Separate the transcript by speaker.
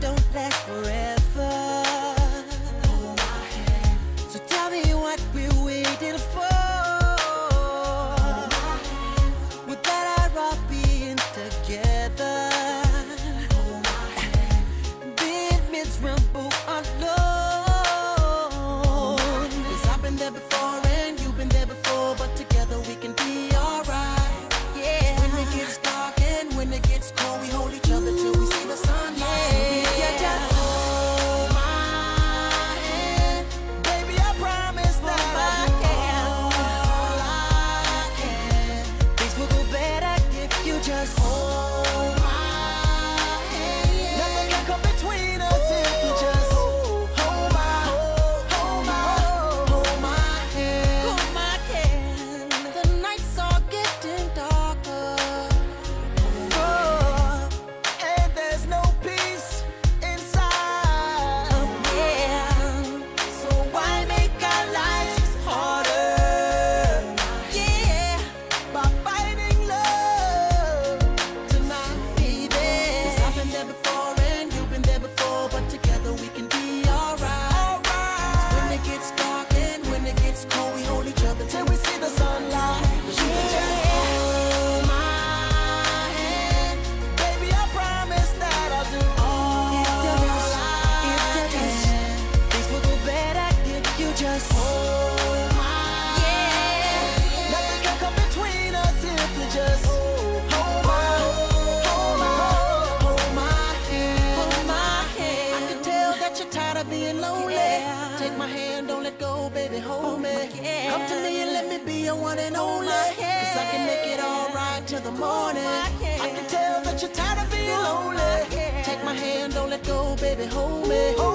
Speaker 1: don't last forever.
Speaker 2: Take my hand, don't let go, baby, hold me. Come to me and let me be your one and only. Cause I can make it all right till the morning. I can tell that you're tired of being lonely. Take my hand, don't let go, baby, hold me.